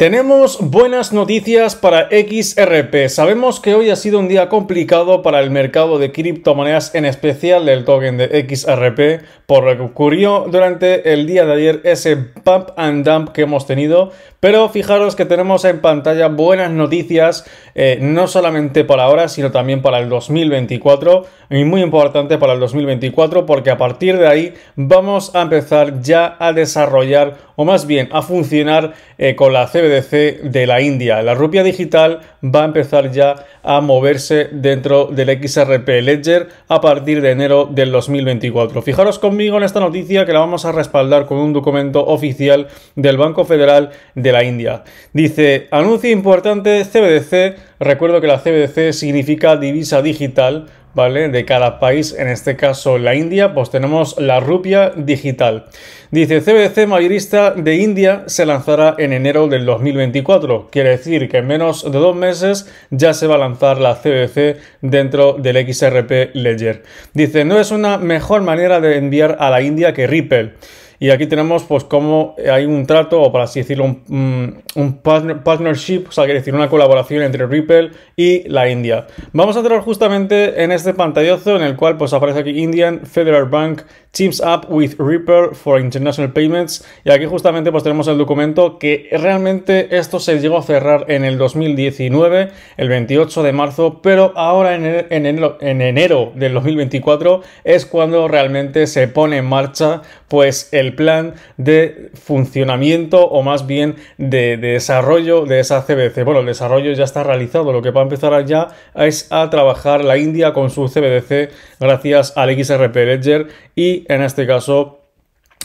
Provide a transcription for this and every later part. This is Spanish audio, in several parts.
Tenemos buenas noticias para XRP. Sabemos que hoy ha sido un día complicado para el mercado de criptomonedas, en especial el token de XRP, por lo que ocurrió durante el día de ayer ese pump and dump que hemos tenido. Pero fijaros que tenemos en pantalla buenas noticias, eh, no solamente para ahora, sino también para el 2024. Y muy importante para el 2024, porque a partir de ahí vamos a empezar ya a desarrollar, o más bien a funcionar eh, con la De la India. La rupia digital va a empezar ya a moverse dentro del XRP Ledger a partir de enero del 2024. Fijaros conmigo en esta noticia que la vamos a respaldar con un documento oficial del Banco Federal de la India. Dice, anuncio importante CBDC. Recuerdo que la CBDC significa divisa digital ¿vale? De cada país, en este caso la India, pues tenemos la rupia digital. Dice, CBDC mayorista de India se lanzará en enero del 2024. Quiere decir que en menos de dos meses ya se va a lanzar la CBDC dentro del XRP Ledger. Dice, no es una mejor manera de enviar a la India que Ripple. Y aquí tenemos pues como hay un trato, o para así decirlo, un, un partnership, o sea, quiere decir una colaboración entre Ripple y la India. Vamos a entrar justamente en este pantallazo en el cual pues aparece aquí Indian Federal Bank Teams Up with Ripple for International Payments. Y aquí justamente pues tenemos el documento que realmente esto se llegó a cerrar en el 2019, el 28 de marzo, pero ahora en, enero, en enero del 2024 es cuando realmente se pone en marcha pues el plan de funcionamiento o más bien de, desarrollo de esa CBDC. Bueno, el desarrollo ya está realizado, lo que va a empezar ya es a trabajar la India con su CBDC gracias al XRP Ledger y en este caso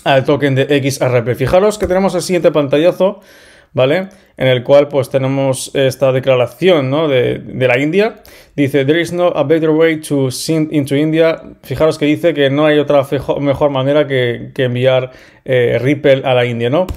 al token de XRP. Fijaros que tenemos el siguiente pantallazo, ¿vale? En el cual pues tenemos esta declaración ¿no? de, la India. Dice, there is no a better way to send into India. Fijaros que dice que no hay otra mejor manera que, enviar eh, Ripple a la India, ¿no?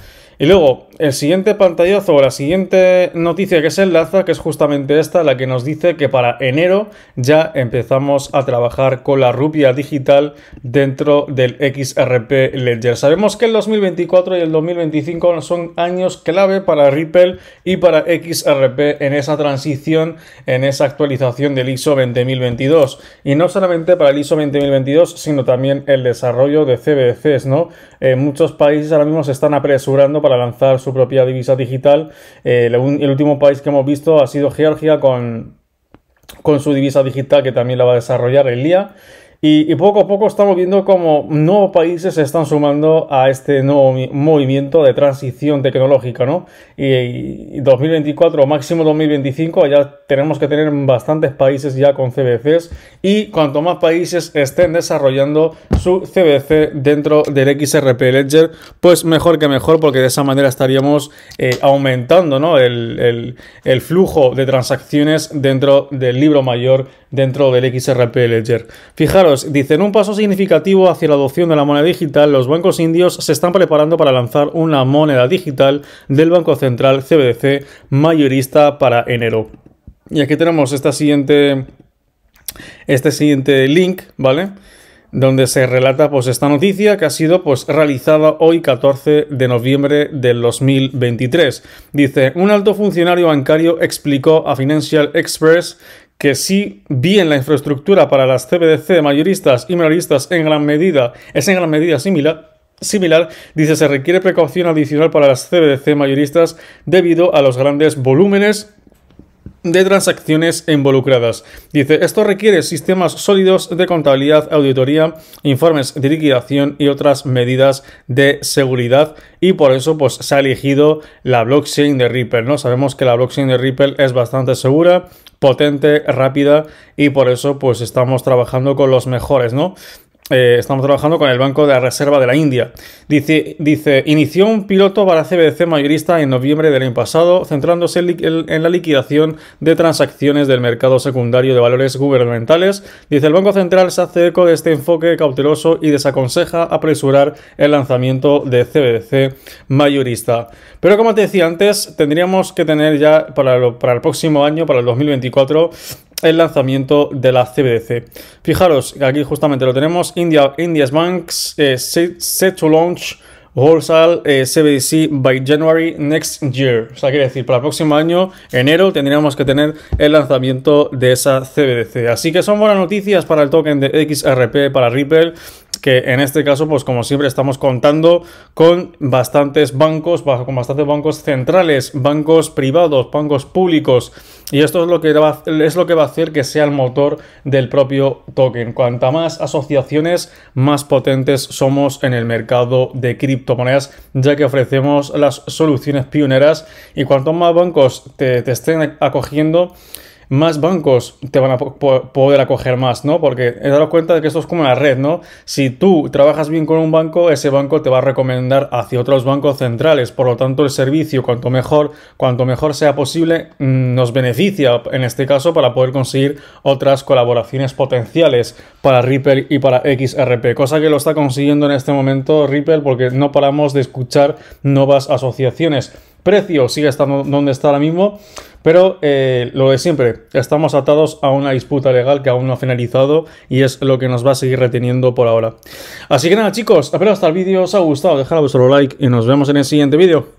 Y luego, el siguiente pantallazo o la siguiente noticia que se enlaza, que es justamente esta, la que nos dice que para enero ya empezamos a trabajar con la rupia digital dentro del XRP Ledger. Sabemos que el 2024 y el 2025 son años clave para Ripple y para XRP en esa transición, en esa actualización del ISO 20022. Y no solamente para el ISO 20022, sino también el desarrollo de CBDCs, ¿no? En muchos países ahora mismo se están apresurando para para lanzar su propia divisa digital. Eh, el, último país que hemos visto ha sido Georgia con, con su divisa digital que también la va a desarrollar el día. Y, poco a poco estamos viendo como nuevos países se están sumando a este nuevo movimiento de transición tecnológica, ¿no? Y, 2024 máximo 2025 ya tenemos que tener bastantes países ya con CBCs y cuanto más países estén desarrollando su CBC dentro del XRP Ledger, pues mejor que mejor porque de esa manera estaríamos eh, aumentando, ¿no? El flujo de transacciones dentro del libro mayor dentro del XRP Ledger. Fijaros, dicen un paso significativo hacia la adopción de la moneda digital, los bancos indios se están preparando para lanzar una moneda digital del Banco Central CBDC mayorista para enero. Y aquí tenemos esta siguiente, este siguiente link, ¿vale? donde se relata pues esta noticia que ha sido pues realizada hoy 14 de noviembre del 2023. Dice, un alto funcionario bancario explicó a Financial Express que si bien la infraestructura para las CBDC mayoristas y minoristas en gran medida es en gran medida similar, similar, dice se requiere precaución adicional para las CBDC mayoristas debido a los grandes volúmenes de transacciones involucradas. Dice, esto requiere sistemas sólidos de contabilidad, auditoría, informes de liquidación y otras medidas de seguridad y por eso pues se ha elegido la blockchain de Ripple, ¿no? Sabemos que la blockchain de Ripple es bastante segura, potente, rápida y por eso pues estamos trabajando con los mejores, ¿no? Eh, estamos trabajando con el Banco de la Reserva de la India. Dice, dice, inició un piloto para CBDC mayorista en noviembre del año pasado, centrándose en, la liquidación de transacciones del mercado secundario de valores gubernamentales. Dice, el Banco Central se hace eco de este enfoque cauteloso y desaconseja apresurar el lanzamiento de CBDC mayorista. Pero como te decía antes, tendríamos que tener ya para, para el próximo año, para el 2024, el lanzamiento de la CBDC. Fijaros, aquí justamente lo tenemos, India, India's Banks eh, set, to launch Wholesale eh, CBDC by January next year. O sea, quiere decir, para el próximo año, enero, tendríamos que tener el lanzamiento de esa CBDC. Así que son buenas noticias para el token de XRP, para Ripple que en este caso, pues como siempre, estamos contando con bastantes bancos, con bastantes bancos centrales, bancos privados, bancos públicos. Y esto es lo que es lo que va a hacer que sea el motor del propio token. Cuanta más asociaciones, más potentes somos en el mercado de criptomonedas, ya que ofrecemos las soluciones pioneras. Y cuanto más bancos te, te estén acogiendo, más bancos te van a poder acoger más, ¿no? Porque he dado cuenta de que esto es como una red, ¿no? Si tú trabajas bien con un banco, ese banco te va a recomendar hacia otros bancos centrales. Por lo tanto, el servicio, cuanto mejor, cuanto mejor sea posible, mm, nos beneficia en este caso para poder conseguir otras colaboraciones potenciales para Ripple y para XRP, cosa que lo está consiguiendo en este momento Ripple porque no paramos de escuchar nuevas asociaciones. Precio sigue estando donde está ahora mismo, pero eh, lo de siempre, estamos atados a una disputa legal que aún no ha finalizado y es lo que nos va a seguir reteniendo por ahora. Así que nada chicos, espero hasta el vídeo os ha gustado, dejad vuestro like y nos vemos en el siguiente vídeo.